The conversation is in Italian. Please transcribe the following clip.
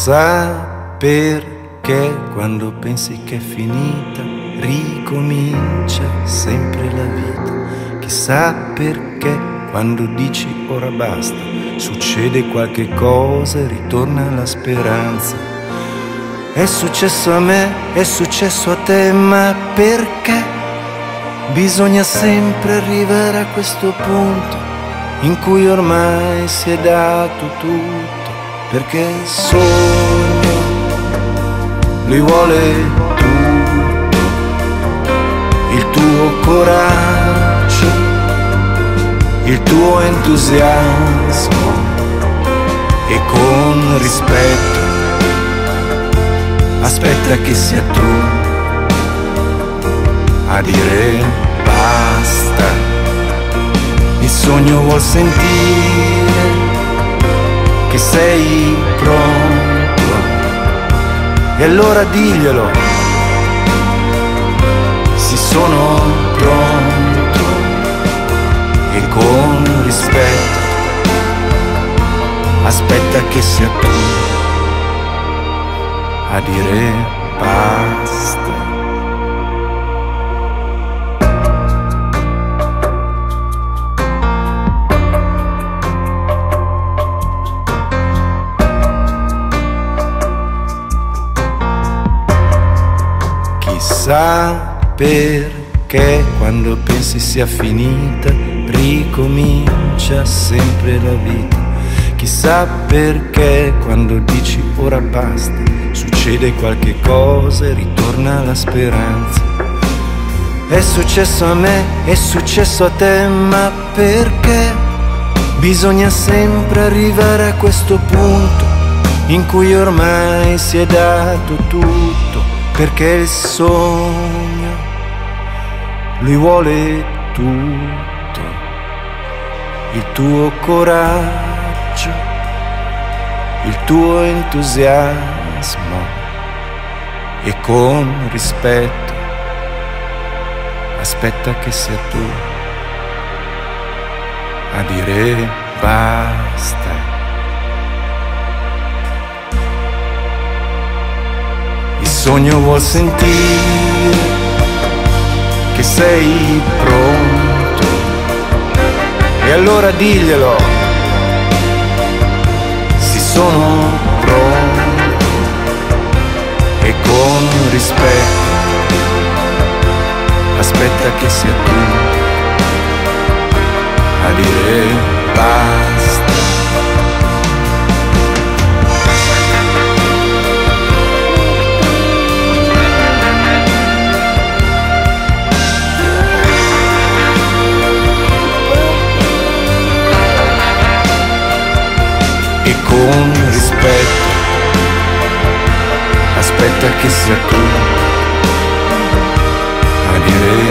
Chissà perché quando pensi che è finita ricomincia sempre la vita. Chissà perché quando dici ora basta succede qualche cosa e ritorna la speranza. È successo a me, è successo a te, ma perché? Bisogna sempre arrivare a questo punto in cui ormai si è dato tutto perché sogno lui vuole tutto, il tuo coraggio, il tuo entusiasmo e con rispetto aspetta che sia tu a dire basta. Il sogno vuol sentire sei pronto. E allora diglielo, si sono pronto e con rispetto aspetta che sia tu a dire basta. Chissà perché quando pensi sia finita ricomincia sempre la vita. Chissà perché quando dici ora basta succede qualche cosa e ritorna la speranza. È successo a me, è successo a te, ma perché bisogna sempre arrivare a questo punto in cui ormai si è dato tutto? Perché il sogno lui vuole tutto, il tuo coraggio, il tuo entusiasmo e con rispetto aspetta che sia tu a dire basta. Sogno vuol sentire che sei pronto. E allora diglielo si sono pronto. E con rispetto aspetta che sia tu e con rispetto. Aspetta che sia tu a dire